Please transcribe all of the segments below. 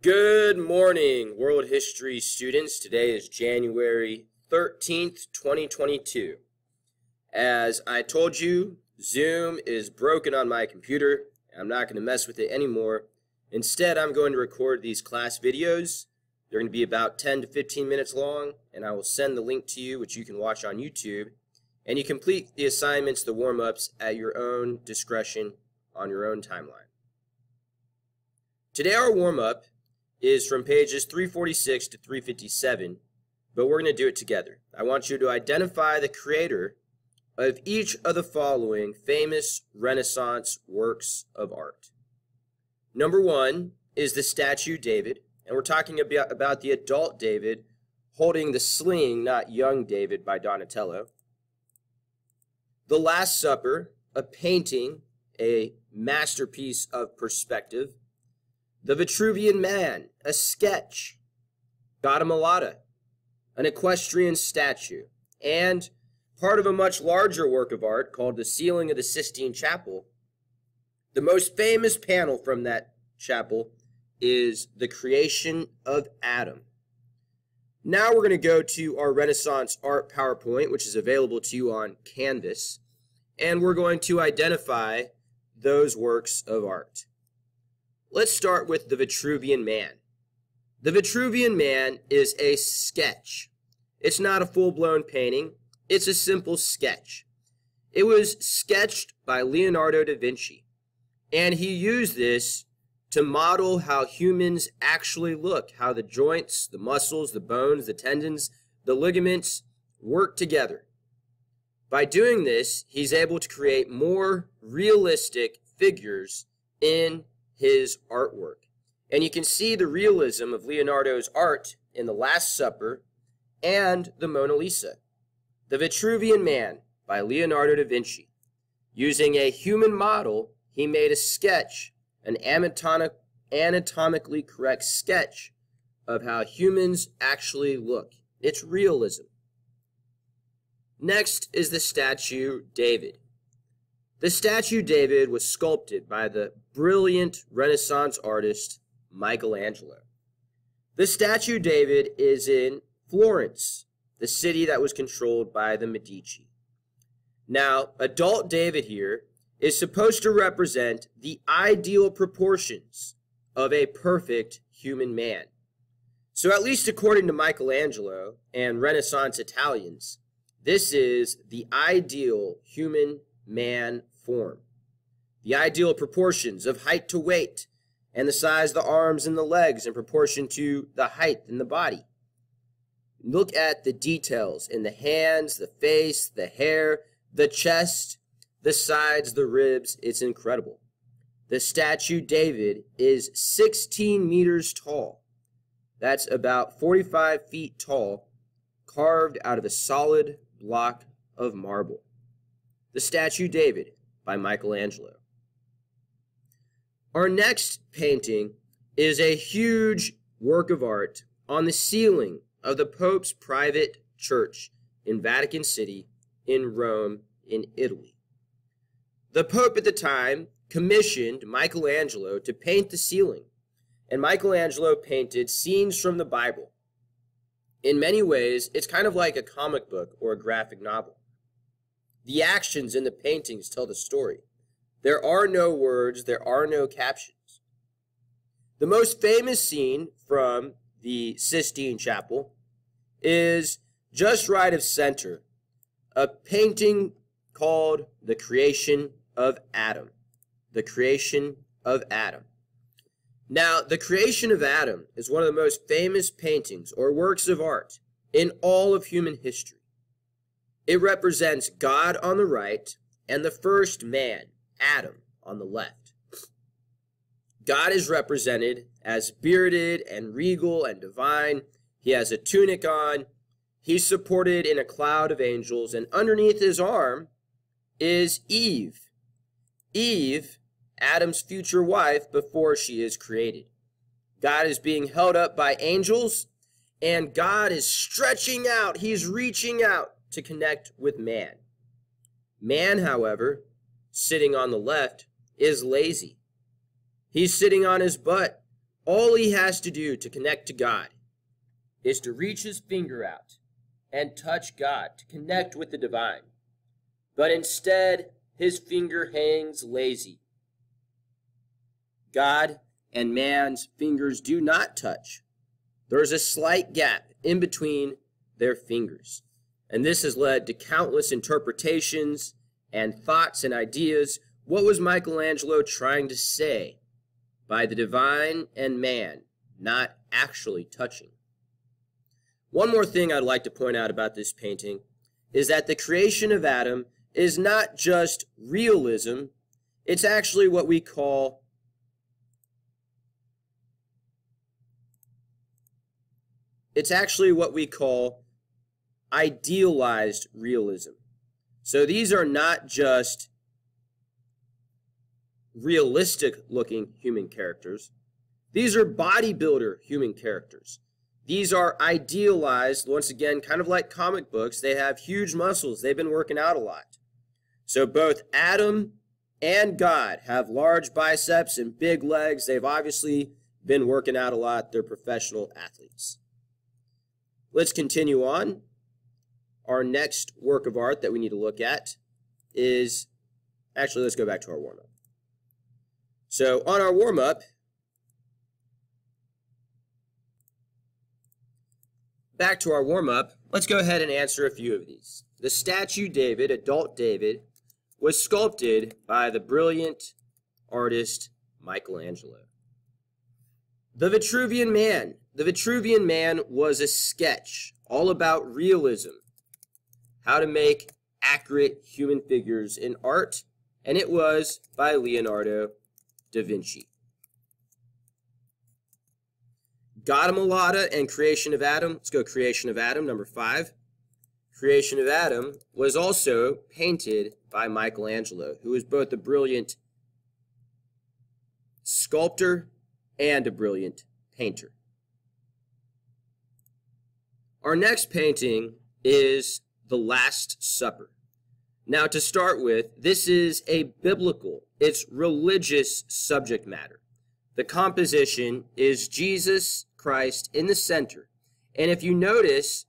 Good morning, world history students. Today is January 13th, 2022. As I told you, Zoom is broken on my computer. I'm not going to mess with it anymore. Instead, I'm going to record these class videos. They're going to be about 10 to 15 minutes long, and I will send the link to you, which you can watch on YouTube. And you complete the assignments, the warm-ups, at your own discretion on your own timeline. Today, our warm-up is from pages 346 to 357, but we're going to do it together. I want you to identify the creator of each of the following famous Renaissance works of art. Number one is the statue David, and we're talking about, about the adult David holding the sling, not young David, by Donatello. The Last Supper, a painting, a masterpiece of perspective. The Vitruvian Man, a sketch. Gattamelata, an equestrian statue. And part of a much larger work of art called The Ceiling of the Sistine Chapel. The most famous panel from that chapel is the creation of Adam. Now we're going to go to our Renaissance Art PowerPoint, which is available to you on Canvas, and we're going to identify those works of art. Let's start with the Vitruvian Man. The Vitruvian Man is a sketch. It's not a full-blown painting. It's a simple sketch. It was sketched by Leonardo da Vinci, and he used this to model how humans actually look, how the joints, the muscles, the bones, the tendons, the ligaments work together. By doing this, he's able to create more realistic figures in his artwork. And you can see the realism of Leonardo's art in The Last Supper and the Mona Lisa. The Vitruvian Man by Leonardo da Vinci. Using a human model, he made a sketch, an anatomically correct sketch of how humans actually look. It's realism. Next is the statue David. The statue David was sculpted by the brilliant Renaissance artist Michelangelo. The statue David is in Florence, the city that was controlled by the Medici. Now, adult David here is supposed to represent the ideal proportions of a perfect human man. So, at least according to Michelangelo and Renaissance Italians, this is the ideal human man form. The ideal proportions of height to weight and the size of the arms and the legs in proportion to the height in the body. Look at the details in the hands, the face, the hair, the chest, the sides, the ribs. It's incredible. The statue David is 16 meters tall. That's about 45 feet tall, carved out of a solid block of marble. The statue David by Michelangelo. Our next painting is a huge work of art on the ceiling of the Pope's private church in Vatican City in Rome in Italy. The Pope at the time commissioned Michelangelo to paint the ceiling, and Michelangelo painted scenes from the Bible. In many ways, it's kind of like a comic book or a graphic novel. The actions in the paintings tell the story. There are no words, there are no captions. The most famous scene from the Sistine Chapel is just right of center, a painting called The Creation of Adam. The Creation of Adam. Now, The Creation of Adam is one of the most famous paintings or works of art in all of human history. It represents God on the right and the first man, Adam, on the left. God is represented as bearded and regal and divine. He has a tunic on. He's supported in a cloud of angels, and underneath his arm is Eve. Eve, Adam's future wife before she is created. God is being held up by angels, and God is stretching out. He's reaching out to connect with man. Man, however, sitting on the left, is lazy. He's sitting on his butt, All he has to do to connect to God is to reach his finger out and touch God, to connect with the divine. But instead, his finger hangs lazy. God and man's fingers do not touch. There is a slight gap in between their fingers. And this has led to countless interpretations and thoughts and ideas. What was Michelangelo trying to say by the divine and man not actually touching? One more thing I'd like to point out about this painting is that the creation of Adam is not just realism, it's actually what we call it's actually what we call idealized realism. So these are not just realistic looking human characters. These are bodybuilder human characters. These are idealized, once again, kind of like comic books. They have huge muscles. They've been working out a lot. So both Adam and God have large biceps and big legs. They've obviously been working out a lot. They're professional athletes. Let's continue on. Our next work of art that we need to look at is, actually, let's go back to our warm-up. So on our warm-up, back to our warm-up, let's go ahead and answer a few of these. The statue David, adult David, was sculpted by the brilliant artist Michelangelo. The Vitruvian Man. The Vitruvian Man was a sketch all about realism, how to make accurate human figures in art, and it was by Leonardo da Vinci. Gattamelata and Creation of Adam. Let's go Creation of Adam, number five. Creation of Adam was also painted by Michelangelo, who was both a brilliant sculptor and a brilliant painter. Our next painting is The Last Supper. Now, to start with, this is a biblical, it's religious subject matter. The composition is Jesus Christ in the center. And if you notice,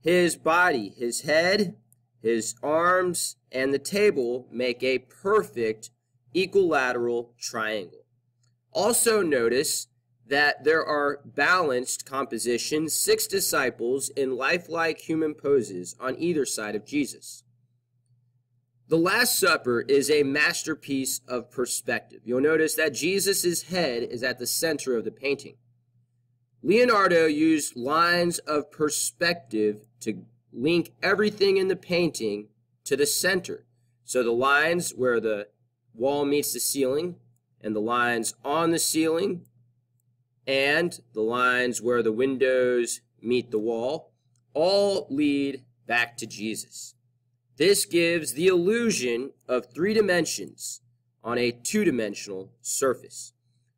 his body, his head, his arms, and the table make a perfect equilateral triangle. Also notice that there are balanced compositions, six disciples in lifelike human poses on either side of Jesus. The Last Supper is a masterpiece of perspective. You'll notice that Jesus' head is at the center of the painting. Leonardo used lines of perspective to link everything in the painting to the center. So the lines where the wall meets the ceiling, and the lines on the ceiling, and the lines where the windows meet the wall, all lead back to Jesus. This gives the illusion of three dimensions on a two-dimensional surface.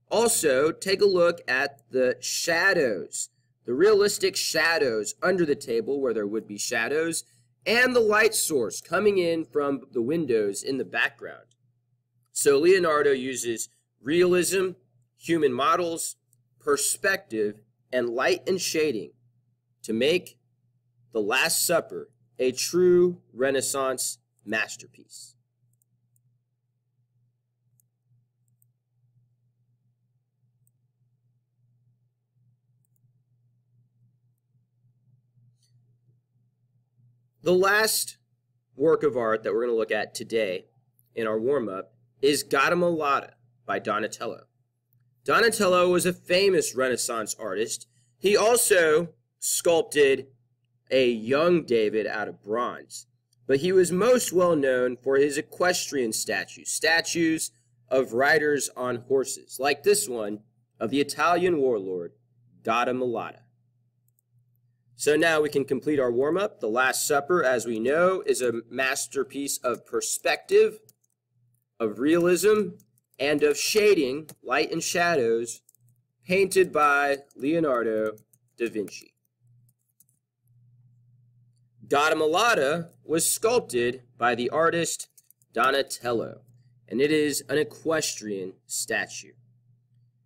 Also, take a look at the shadows, the realistic shadows under the table where there would be shadows, and the light source coming in from the windows in the background. So Leonardo uses realism, human models, perspective, and light and shading to make The Last Supper a true Renaissance masterpiece. The last work of art that we're going to look at today in our warm-up is Gattamelata by Donatello. Donatello was a famous Renaissance artist. He also sculpted a young David out of bronze, but he was most well known for his equestrian statues, statues of riders on horses, like this one of the Italian warlord Gattamelata. So now we can complete our warm-up. The Last Supper, as we know, is a masterpiece of perspective, of realism, and of shading, light and shadows, painted by Leonardo da Vinci. Gattamelata was sculpted by the artist Donatello, and it is an equestrian statue.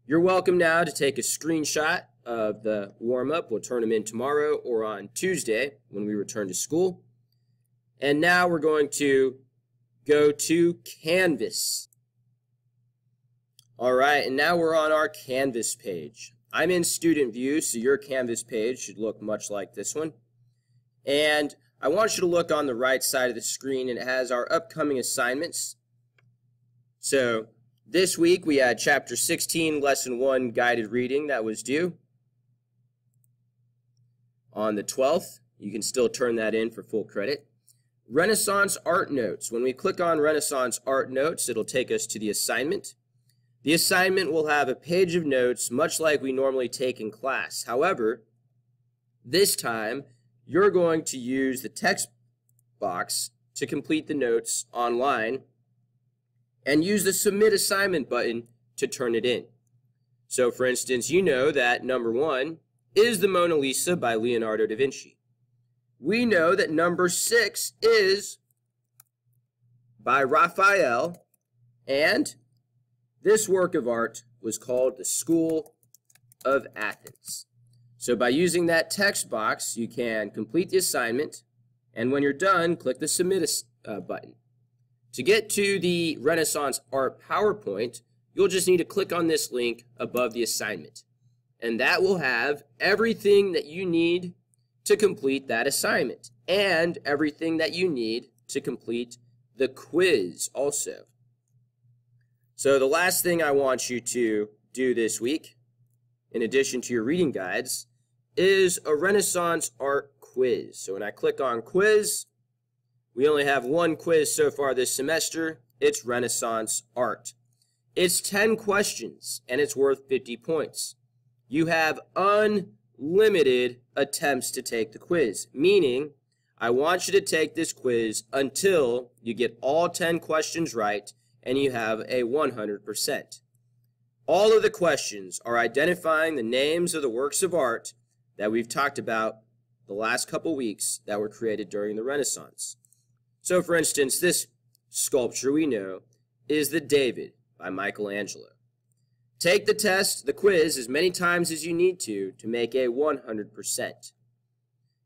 You're welcome now to take a screenshot of the warm-up. We'll turn them in tomorrow or on Tuesday when we return to school. And now we're going to go to Canvas. All right, and now we're on our Canvas page. I'm in student view, so your Canvas page should look much like this one. And I want you to look on the right side of the screen, and it has our upcoming assignments. So this week we had Chapter 16, Lesson 1, Guided Reading that was due on the 12th. You can still turn that in for full credit. Renaissance Art Notes. When we click on Renaissance Art Notes, it'll take us to the assignment. The assignment will have a page of notes, much like we normally take in class. However, this time, you're going to use the text box to complete the notes online and use the Submit Assignment button to turn it in. So, for instance, you know that number one is the Mona Lisa by Leonardo da Vinci. We know that number six is by Raphael, and this work of art was called the School of Athens. So by using that text box, you can complete the assignment, and when you're done, click the Submit uh, button. To get to the Renaissance Art PowerPoint, you'll just need to click on this link above the assignment. And that will have everything that you need to complete that assignment, and everything that you need to complete the quiz also. So the last thing I want you to do this week, in addition to your reading guides, is a Renaissance art quiz. So when I click on quiz, we only have one quiz so far this semester. It's Renaissance art. It's 10 questions and it's worth 50 points. You have unlimited attempts to take the quiz, meaning I want you to take this quiz until you get all 10 questions right and you have a 100%. All of the questions are identifying the names of the works of art that we've talked about the last couple weeks that were created during the Renaissance. So, for instance, this sculpture we know is the David by Michelangelo. Take the test, the quiz, as many times as you need to to make a 100%.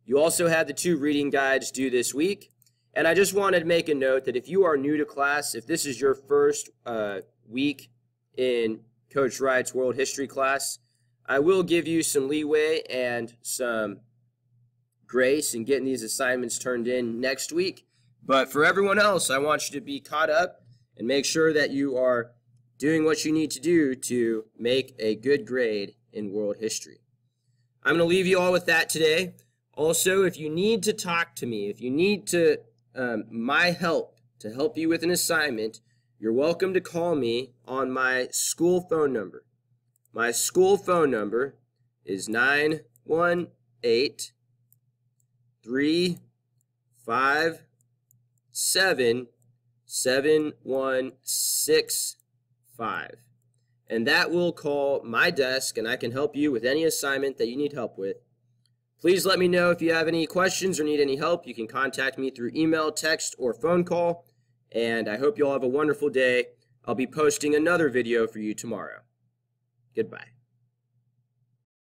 You also have the two reading guides due this week, and I just wanted to make a note that if you are new to class, if this is your first uh, week in Coach Wright's World History class, I will give you some leeway and some grace in getting these assignments turned in next week. But for everyone else, I want you to be caught up and make sure that you are doing what you need to do to make a good grade in world history. I'm going to leave you all with that today. Also, if you need to talk to me, if you need to um, my help to help you with an assignment, you're welcome to call me on my school phone number. My school phone number is 918 357 7165. And that will call my desk and I can help you with any assignment that you need help with. Please let me know if you have any questions or need any help. You can contact me through email, text, or phone call. And I hope you all have a wonderful day. I'll be posting another video for you tomorrow. Goodbye.